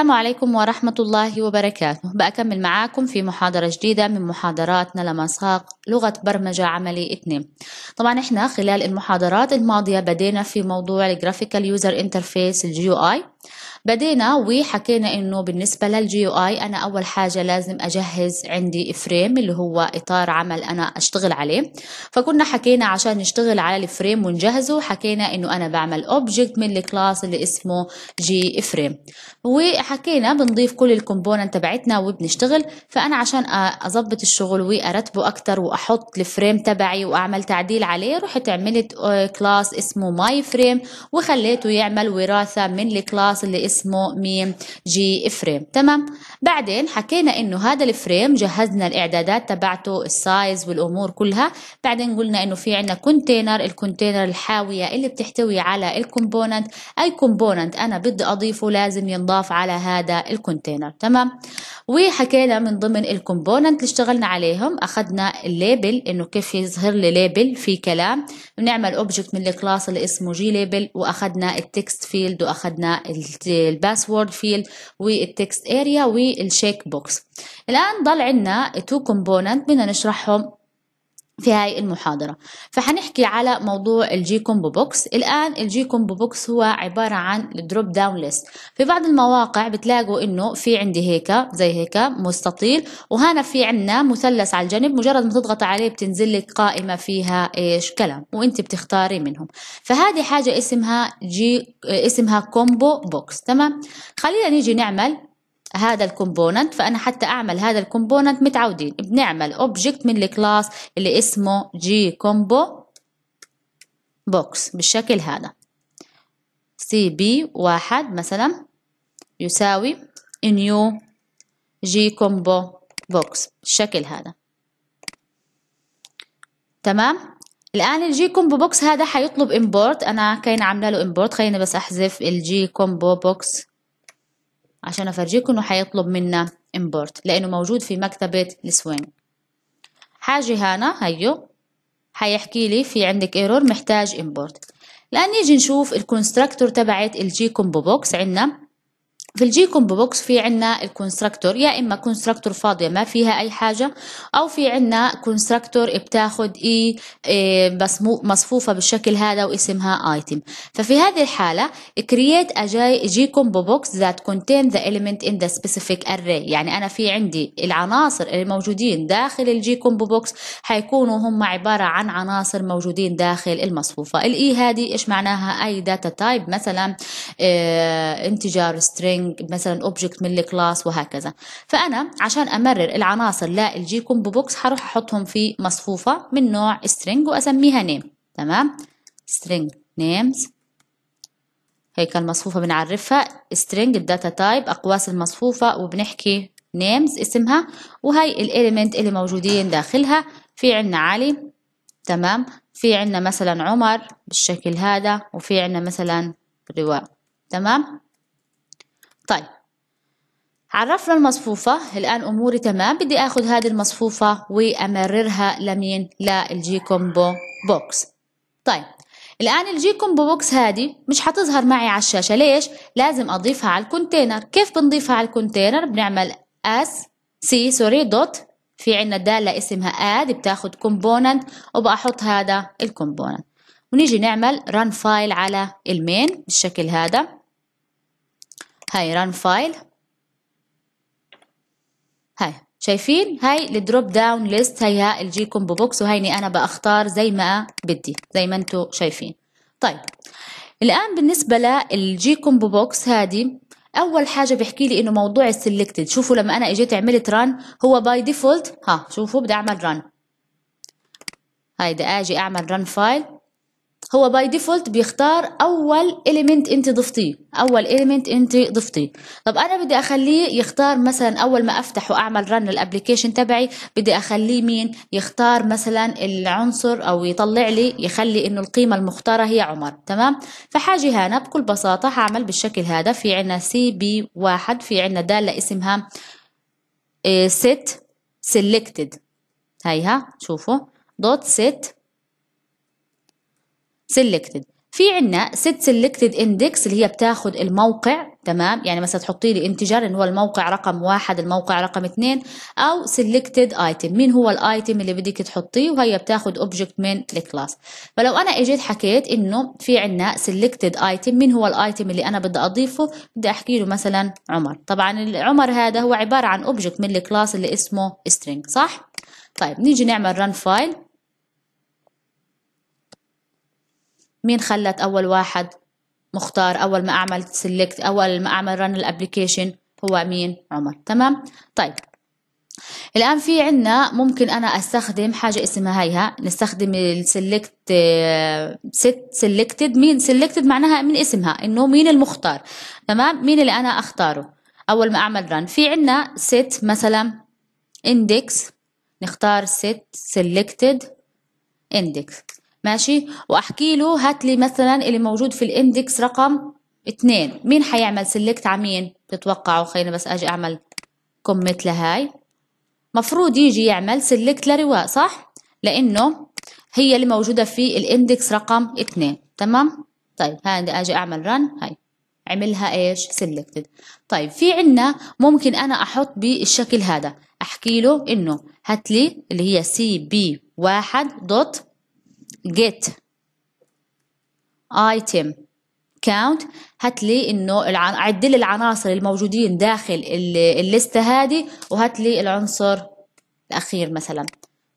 السلام عليكم ورحمة الله وبركاته. بأكمل معاكم في محاضرة جديدة من محاضراتنا لمساق لغة برمجة عملي 2 طبعا إحنا خلال المحاضرات الماضية بدينا في موضوع ال graphical user interface ال GUI. بدينا وحكينا إنه بالنسبة لل GUI أنا أول حاجة لازم أجهز عندي frame اللي هو إطار عمل أنا أشتغل عليه. فكنا حكينا عشان نشتغل على ال frame ونجهزه حكينا إنه أنا بعمل object من ال class اللي اسمه JFrame. وحكينا بنضيف كل ال component تبعتنا وبنشتغل. فأنا عشان أظبط الشغل وأرتبه أكتر وأحط ال frame تبعي وأعمل تعديل عليه رحت عملت class اسمه MyFrame وخليته يعمل وراثة من ال class اللي اسمه ميم JFrame تمام؟ بعدين حكينا إنه هذا ال frame جهزنا الإعدادات تبعته ال size والأمور كلها. بعدين قلنا إنه في عندنا container ال container الحاوية اللي بتحتوي على ال component أي component أنا بدي أضيفه لازم ينضاف على هذا ال container تمام؟ وحكينا من ضمن ال component اللي اشتغلنا عليهم أخذنا ال label إنه كيف يظهر لي label في كلام. بنعمل object من ال class اللي اسمه JLabel وأخذنا ال text field وأخذنا ال password field وال text area وال check box الآن ضل عندنا two component بدنا نشرحهم. في هاي المحاضرة. فحنحكي على موضوع ال JComboBox الآن ال JComboBox هو عبارة عن ال drop down list في بعض المواقع بتلاقوا إنه في عندي هيك زي هيك مستطيل. وهنا في عندنا مثلث على الجنب مجرد ما تضغط عليه بتنزل لك قائمة فيها إيش؟ كلام. وأنت بتختاري منهم. فهذه حاجة اسمها J اسمها combo box تمام؟ خلينا نيجي نعمل هذا ال component فأنا حتى أعمل هذا ال component متعودين. بنعمل object من ال class اللي اسمه JComboBox بالشكل هذا. CB واحد مثلا يساوي new JComboBox بالشكل هذا. تمام؟ الآن ال JComboBox هذا حيطلب import أنا كاين عاملة له import خلينا بس أحذف ال JComboBox عشان افرجيكم إنه حيطلب منا import لأنه موجود في مكتبة ال Swing. حاجة هنا هيو حيحكي لي في عندك error محتاج import. الآن نيجي نشوف ال constructor تبعت ال JComboBox عندنا. في ال JComboBox في عنا ال constructor يا إما constructor فاضية ما فيها أي حاجة أو في عنا constructor بتاخد E إيه مصفوفة بالشكل هذا واسمها item ففي هذه الحالة create a JComboBox that contain the element in the specific array. يعني أنا في عندي العناصر اللي موجودين داخل ال JComboBox حيكونوا هم عبارة عن عناصر موجودين داخل المصفوفة. ال E هذه إيش معناها؟ أي data type مثلا إيه integer string مثلا object من ال class وهكذا. فأنا عشان أمرر العناصر لل JComboBox هروح أحطهم في مصفوفة من نوع string وأسميها name. تمام؟ string names. هيك المصفوفه بنعرفها. string ال data type أقواس المصفوفة وبنحكي names اسمها. وهي ال element اللي موجودين داخلها. في عنا علي. تمام؟ في عنا مثلا عمر بالشكل هذا وفي عنا مثلا رواء. تمام؟ طيب. عرفنا المصفوفة. الآن أموري تمام. بدي أخذ هذه المصفوفة وأمررها لمين؟ لل JComboBox box. طيب. الآن ال JComboBox هذه مش حتظهر معي على الشاشة. ليش؟ لازم أضيفها على الكونتينر. كيف بنضيفها على ال container؟ بنعمل اس سي sorry dot في عنا دالة اسمها add بتاخد component وبأحط هذا ال component. ونيجي نعمل run file على ال main بالشكل هذا. هاي run file هاي شايفين؟ هاي ال drop down list هي ال JComboBox وهيني أنا بختار زي ما بدي زي ما أنتم شايفين. طيب الآن بالنسبة لل JComboBox هذه أول حاجة بيحكي لي إنه موضوع ال selected شوفوا لما أنا إجيت عملت run هو by default ها شوفوا بدي أعمل ران هاي بدي آجي أعمل run file هو by default بيختار أول element أنت ضفتيه. أول element أنت ضفتيه. طب أنا بدي أخليه يختار مثلا أول ما أفتح وأعمل run ال application تبعي بدي أخليه مين؟ يختار مثلا العنصر أو يطلع لي يخلي إنه القيمة المختارة هي عمر. تمام؟ فحاجي هنا بكل بساطة هعمل بالشكل هذا. في عنا cb واحد في عنا دالة اسمها set selected. هيها شوفوا. dot set selected. في عنا set selected index اللي هي بتاخد الموقع تمام؟ يعني مثلا تحطي لي integer اللي هو الموقع رقم واحد الموقع رقم اثنين أو selected item. مين هو ال item اللي بدك تحطيه؟ وهي بتاخد object من ال class. فلو أنا إجيت حكيت إنه في عندنا selected item مين هو ال item اللي أنا بدي أضيفه؟ بدي أحكي له مثلا عمر. طبعا العمر هذا هو عبارة عن object من ال class اللي اسمه string صح؟ طيب نيجي نعمل run file. مين خلت أول واحد مختار أول ما أعمل select أول ما أعمل run ال application هو مين؟ عمر. تمام؟ طيب. الآن في عندنا ممكن أنا أستخدم حاجة اسمها هيها. نستخدم ال select set selected مين selected معناها من اسمها؟ إنه مين المختار. تمام؟ مين اللي أنا أختاره أول ما أعمل run في عندنا set مثلا index نختار set selected index ماشي؟ وأحكي له هات لي مثلا اللي موجود في ال index رقم اثنين مين حيعمل select على مين؟ تتوقعوا خلينا بس أجي أعمل comment لهاي. مفروض يجي يعمل select لرواء صح؟ لأنه هي اللي موجودة في ال index رقم اثنين تمام؟ طيب هاي أجي أعمل run هاي. عملها إيش؟ selected طيب في عنا ممكن أنا أحط بالشكل هذا. أحكي له إنه هات لي اللي هي cb واحد dot get item count هات لي إنه العن... عد لي العناصر الموجودين داخل ال list هذه وهات لي العنصر الأخير مثلا.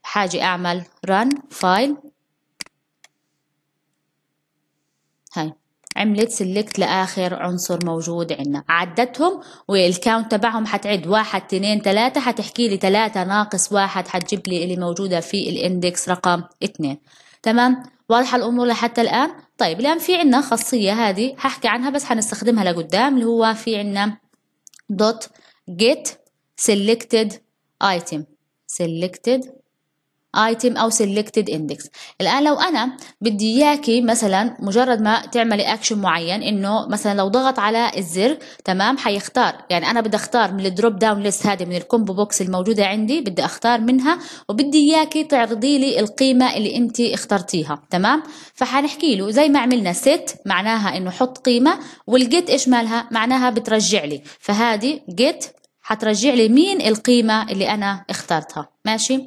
حاجي أعمل run file. هاي. عملت select لآخر عنصر موجود عندنا. عدتهم وال count تبعهم حتعد واحد اثنين ثلاثة. حتحكي لي ثلاثة ناقص واحد حتجيب لي اللي موجودة في ال index رقم اثنين. تمام؟ واضحة الأمور لحتى الآن؟ طيب الآن في عنا خاصية هذه ححكي عنها بس حنستخدمها لقدام اللي هو في عنا dot get selected item. selected item أو selected index الآن لو أنا بدي إياكي مثلا مجرد ما تعملي اكشن معين إنه مثلا لو ضغط على الزر تمام؟ حيختار. يعني أنا بدي أختار من ال drop down list هذه من ال combo box الموجودة عندي بدي أختار منها وبدي إياكي تعرضي لي القيمة اللي أنت اخترتيها تمام؟ فحنحكي له زي ما عملنا set معناها إنه حط قيمة وال get إيش مالها؟ معناها بترجع لي. فهذه get حترجع لي مين القيمة اللي أنا اخترتها. ماشي؟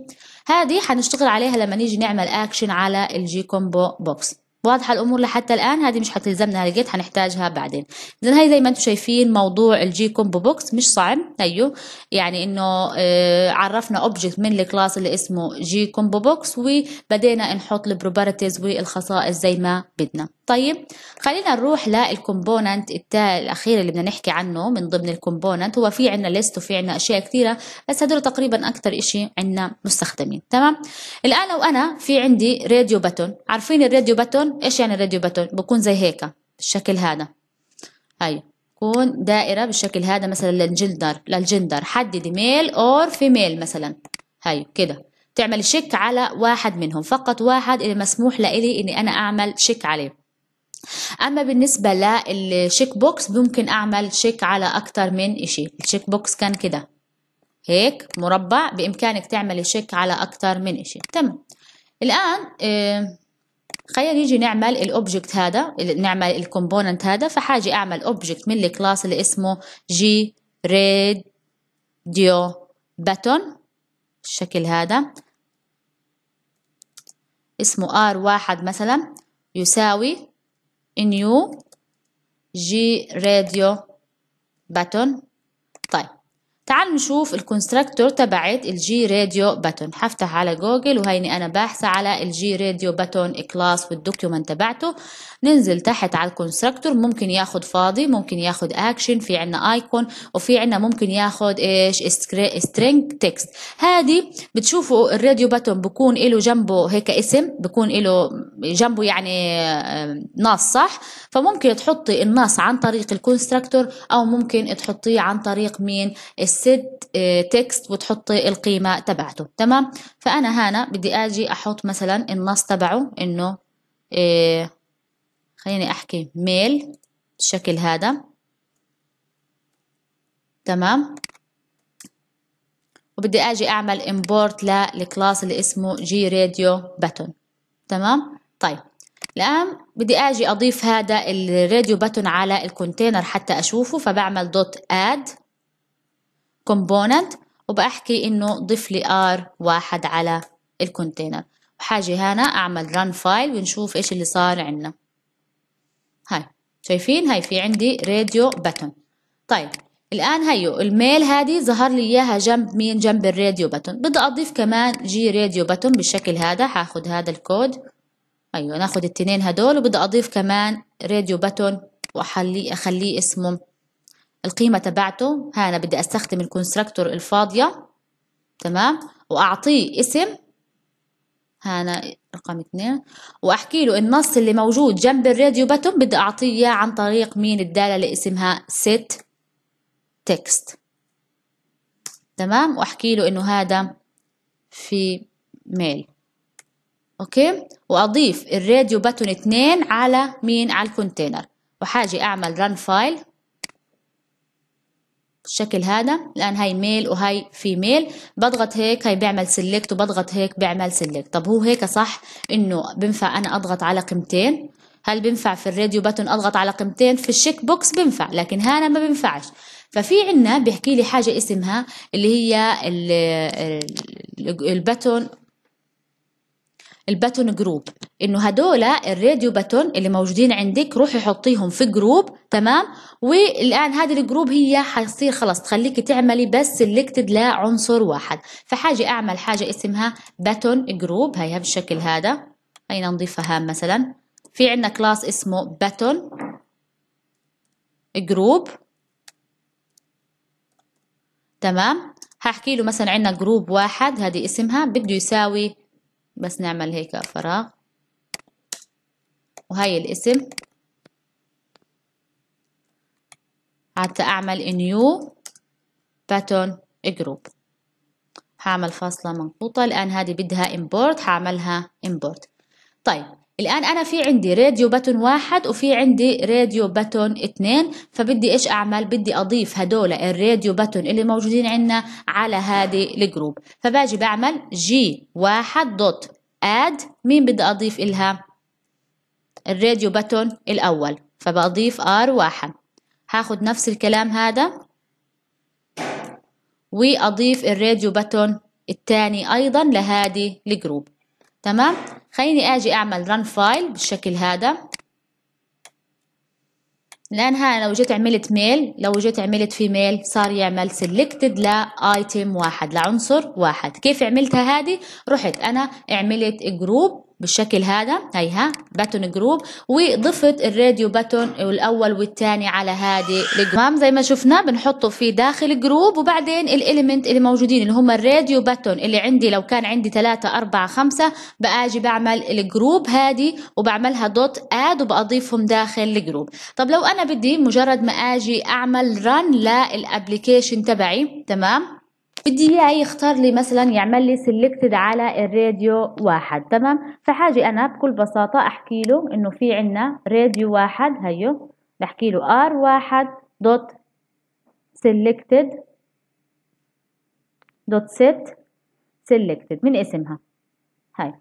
هذه حنشتغل عليها لما نيجي نعمل اكشن على ال JComboBox واضحة الأمور لحتى الآن هذه مش حتلزمنا لهيت حنحتاجها بعدين. إذا هي زي ما أنتم شايفين موضوع ال JComboBox مش صعب. أيوه. يعني إنه آه عرفنا object من ال class اللي اسمه JComboBox وبدينا نحط ال properties والخصائص زي ما بدنا. طيب خلينا نروح لل component الأخير اللي بدنا نحكي عنه من ضمن ال component هو في عندنا list وفي عندنا أشياء كثيرة بس هدول تقريبا أكثر شيء عندنا مستخدمين. تمام؟ الآن لو أنا في عندي radio button عارفين الراديو إيش يعني ال radio button بكون زي هيك بالشكل هذا. هاي بكون دائرة بالشكل هذا مثلا لل gender لل gender. حددي male or female مثلا. هاي كده. تعمل check على واحد منهم. فقط واحد اللي مسموح لإلي إني أنا أعمل check عليه. أما بالنسبة لل check box ممكن أعمل check على أكثر من شيء ال check box كان كده. هيك مربع. بإمكانك تعملي check على أكثر من شيء تمام. الآن خلينا نيجي نعمل ال object هذا نعمل ال component هذا فحاجي أعمل object من ال class اللي اسمه J radio button الشكل هذا. اسمه R واحد مثلا يساوي new J radio button طيب. تعال نشوف ال constructor تبعت ال J radio button حفتح على جوجل وهيني أنا باحثة على ال J radio button class وال document تبعته. ننزل تحت على ال constructor ممكن ياخد فاضي ممكن ياخد اكشن في عنا icon وفي عنا ممكن ياخد إيش؟ string text هذه بتشوفوا ال radio button بكون له جنبه هيك اسم بكون له جنبه يعني نص صح؟ فممكن تحطي النص عن طريق ال constructor أو ممكن تحطيه عن طريق مين؟ ال set text وتحطي القيمة تبعته. تمام؟ فأنا هنا بدي آجي أحط مثلا النص تبعه إنه إيه خليني أحكي male بالشكل هذا. تمام؟ وبدي آجي أعمل import لل class اللي اسمه J radio button تمام؟ طيب الآن بدي أجي أضيف هذا ال radio button على ال container حتى أشوفه فبعمل dot add component وبحكي إنه ضيف لي R واحد على ال container. وحاجي هنا أعمل run file ونشوف إيش اللي صار عندنا. هاي شايفين؟ هاي في عندي radio button طيب الآن هيو ال male هذه ظهر لي إياها جنب مين؟ جنب ال radio button بدي أضيف كمان J radio button بالشكل هذا. حاخد هذا الكود. أيوة ناخد التنين هدول وبدي أضيف كمان radio button وأخليه أخليه اسمه القيمة تبعته. هنا بدي أستخدم ال constructor الفاضية. تمام؟ وأعطيه اسم. هنا رقم اثنين. وأحكي له النص اللي موجود جنب ال radio button بدي أعطيه إياه عن طريق مين الدالة اللي اسمها set text. تمام؟ وأحكي له إنه هذا female أوكي؟ وأضيف ال radio button اثنين على مين؟ على ال container. وحاجي أعمل run file بالشكل هذا. الآن هاي male وهاي female بضغط هيك هاي بيعمل select وبضغط هيك بيعمل select طب هو هيك صح إنه بنفع أنا أضغط على قيمتين؟ هل بنفع في ال radio button أضغط على قيمتين؟ في ال check box بنفع لكن هنا ما بنفعش. ففي عنا بيحكي لي حاجة اسمها اللي هي ال button ال button group إنه هدول ال radio button اللي موجودين عندك روحي حطيهم في group تمام؟ والآن هذه ال group هي حيصير خلص تخليكي تعملي بس selected لعنصر واحد. فحاجي أعمل حاجة اسمها button group هيها بالشكل هذا. هينا نضيفها هام مثلا؟ في عندنا class اسمه button group. تمام؟ هحكي له مثلا عندنا group واحد هذه اسمها بده يساوي بس نعمل هيك فراغ. وهي الاسم. حتى أعمل new button group هعمل فاصلة منقوطة. الآن هذه بدها import هعملها import. طيب الآن أنا في عندي radio button واحد وفي عندي radio button اثنين. فبدي إيش أعمل؟ بدي أضيف هدول ال radio button اللي موجودين عندنا على هذه ال group فباجي بعمل G واحد dot add مين بدي أضيف إلها؟ ال radio button الأول فبضيف R واحد. هاخد نفس الكلام هذا. وأضيف ال radio button الثاني أيضا لهذه ال group. تمام؟ خليني آجي أعمل run file بالشكل هذا. الان ها لو جيت عملت male لو جيت عملت female صار يعمل selected ل item واحد لعنصر واحد. كيف عملتها هذه؟ رحت أنا عملت group بالشكل هذا. هيها button group. وضفت ال radio button الأول والثاني على هذه ال group. زي ما شفنا بنحطه في داخل group وبعدين ال element اللي موجودين اللي هم ال radio button اللي عندي لو كان عندي ثلاثة أربعة خمسة بأجي بعمل ال group هذه وبعملها dot add وبأضيفهم داخل ال group. طب لو أنا بدي مجرد ما أجي أعمل run لل application تبعي تمام؟ بدي اياه يختار لي مثلا يعمل لي selected على الراديو واحد تمام؟ فحاجي أنا بكل بساطة أحكي له إنه في عنا راديو واحد هيو بحكي له R واحد dot selected dot set selected من اسمها؟ هاي.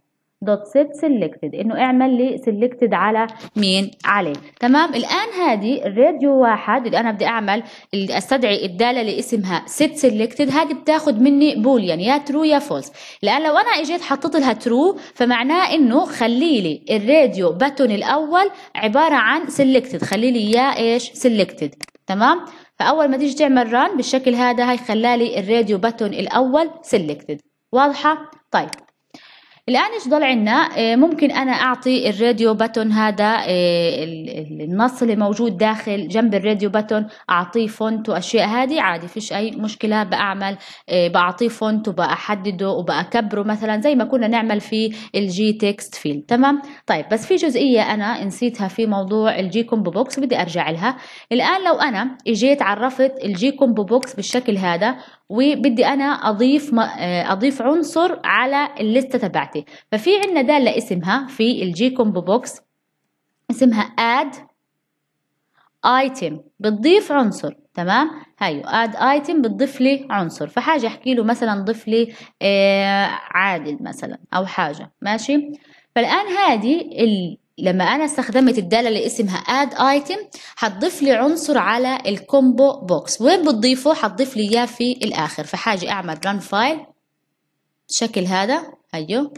dot set selected إنه اعمل لي selected على مين؟ عليه. تمام؟ الآن هذه الراديو واحد اللي أنا بدي أعمل اللي أستدعي الداله اللي اسمها set selected هذه بتاخذ مني boolean يا true يا false الان لو أنا إجيت حطيت لها true فمعناه إنه خلي لي ال radio button الأول عبارة عن selected خلي لي اياه إيش؟ selected تمام؟ فأول ما تيجي تعمل run بالشكل هذا هي خلالي ال radio button الأول selected واضحة؟ طيب. الآن إيش ضل عنا آه، ممكن أنا أعطي ال radio button هذا آه، النص اللي موجود داخل جنب ال radio button أعطيه font وأشياء هذه عادي فيش أي مشكلة بعمل آه، بعطيه font وبأحدده وبأكبره مثلا زي ما كنا نعمل في ال JTextField تمام؟ طيب بس في جزئية أنا نسيتها في موضوع ال JComboBox بدي أرجع لها. الآن لو أنا إجيت عرفت ال JComboBox بالشكل هذا وبدي أنا أضيف آه، أضيف عنصر على الليسته تبعتي. ففي عندنا داله اسمها في ال JComboBox اسمها add item بتضيف عنصر تمام؟ هايو add item بتضيف لي عنصر. فحاجة أحكي له مثلا ضيف لي آه عادل مثلا أو حاجة ماشي؟ فالآن هذه لما أنا استخدمت الدالة اللي اسمها add item هتضيف لي عنصر على ال combo box وين بتضيفه؟ هتضيف لي إياه في الآخر. فحاجة أعمل run file بالشكل هذا. هيو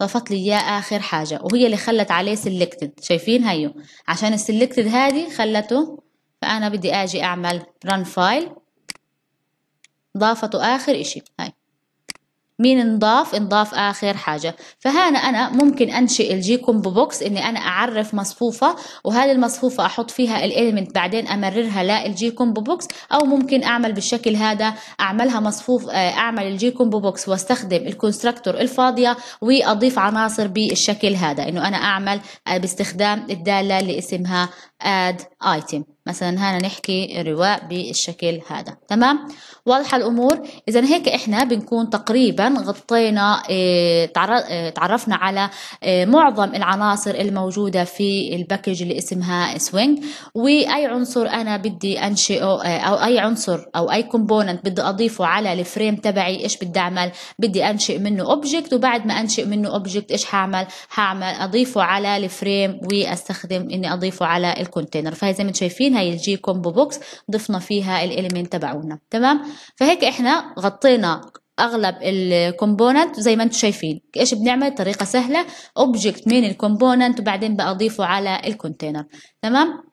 ضافت لي إياه آخر حاجة. وهي اللي خلت عليه selected شايفين؟ هيو. عشان ال selected هذه خلته. فأنا بدي آجي أعمل run file ضافته آخر إشي. هاي. مين انضاف انضاف آخر حاجة. فهنا أنا ممكن أنشئ ال JComboBox إني أنا أعرف مصفوفة وهذه المصفوفة أحط فيها ال element بعدين أمررها لل JComboBox أو ممكن أعمل بالشكل هذا أعملها مصفوف آه، أعمل ال JComboBox وأستخدم ال constructor الفاضية وأضيف عناصر بالشكل هذا إنه أنا أعمل آه، باستخدام الدالة اللي اسمها add item. مثلا هنا نحكي رواء بالشكل هذا. تمام؟ واضحة الأمور؟ إذا هيك إحنا بنكون تقريبا غطينا إيه إيه تعرفنا على إيه معظم العناصر الموجودة في ال package اللي اسمها Swing. وأي عنصر أنا بدي أنشئه أو أي عنصر أو أي component بدي أضيفه على ال frame تبعي إيش بدي أعمل؟ بدي أنشئ منه object وبعد ما أنشئ منه object إيش هعمل هعمل أضيفه على ال frame وأستخدم إني أضيفه على ال container فهي زي ما شايفين هي ال JComboBox ضفنا فيها ال element تبعونا تمام؟ فهيك إحنا غطينا أغلب ال component زي ما أنتم شايفين. إيش بنعمل؟ طريقة سهلة object من ال component وبعدين بضيفه على ال container تمام؟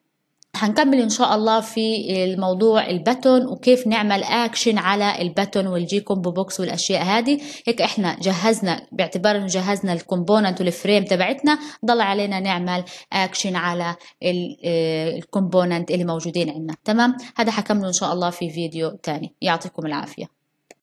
هنكمل إن شاء الله في الموضوع ال button وكيف نعمل اكشن على ال button وال JComboBox والأشياء هذه. هيك إحنا جهزنا باعتبار إنه جهزنا ال component وال frame تبعتنا ضل علينا نعمل اكشن على ال component اللي موجودين عندنا. تمام؟ هذا حكمله إن شاء الله في فيديو تاني. يعطيكم العافية.